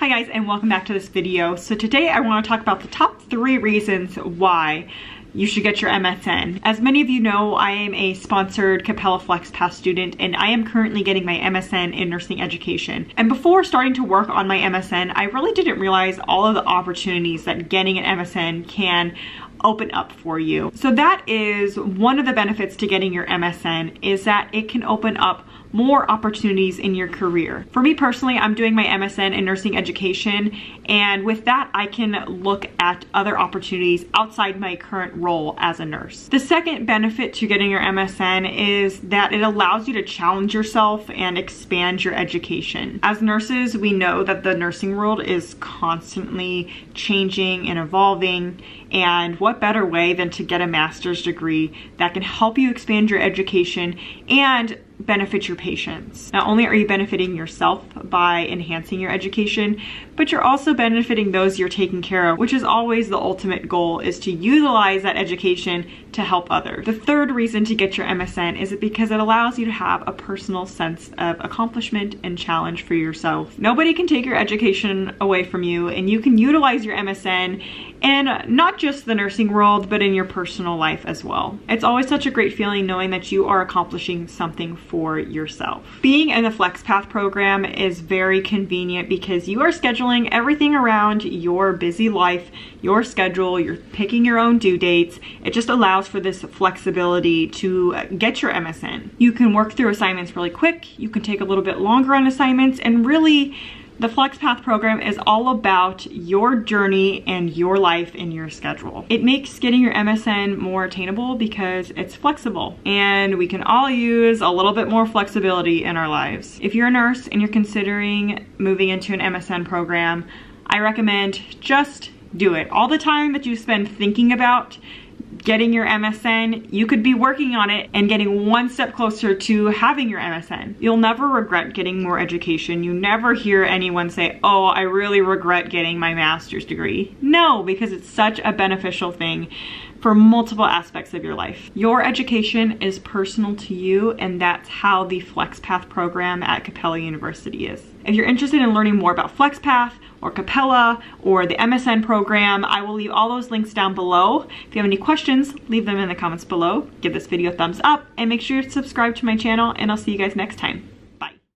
Hi guys and welcome back to this video. So today I want to talk about the top three reasons why you should get your MSN. As many of you know, I am a sponsored Capella FlexPath student and I am currently getting my MSN in nursing education. And before starting to work on my MSN, I really didn't realize all of the opportunities that getting an MSN can open up for you. So that is one of the benefits to getting your MSN is that it can open up more opportunities in your career. For me personally, I'm doing my MSN in nursing education, and with that, I can look at other opportunities outside my current role as a nurse. The second benefit to getting your MSN is that it allows you to challenge yourself and expand your education. As nurses, we know that the nursing world is constantly changing and evolving, and what better way than to get a master's degree that can help you expand your education and benefit your patients. Not only are you benefiting yourself by enhancing your education, but you're also benefiting those you're taking care of, which is always the ultimate goal is to utilize that education to help others. The third reason to get your MSN is it because it allows you to have a personal sense of accomplishment and challenge for yourself. Nobody can take your education away from you and you can utilize your MSN in not just the nursing world, but in your personal life as well. It's always such a great feeling knowing that you are accomplishing something for yourself. Being in the FlexPath program is very convenient because you are scheduling everything around your busy life, your schedule, you're picking your own due dates. It just allows for this flexibility to uh, get your MSN. You can work through assignments really quick, you can take a little bit longer on assignments, and really the FlexPath program is all about your journey and your life and your schedule. It makes getting your MSN more attainable because it's flexible and we can all use a little bit more flexibility in our lives. If you're a nurse and you're considering moving into an MSN program, I recommend just do it. All the time that you spend thinking about getting your MSN, you could be working on it and getting one step closer to having your MSN. You'll never regret getting more education. You never hear anyone say, oh, I really regret getting my master's degree. No, because it's such a beneficial thing for multiple aspects of your life. Your education is personal to you and that's how the FlexPath program at Capella University is. If you're interested in learning more about FlexPath or Capella or the MSN program, I will leave all those links down below. If you have any questions, leave them in the comments below. Give this video a thumbs up and make sure you subscribe to my channel and I'll see you guys next time.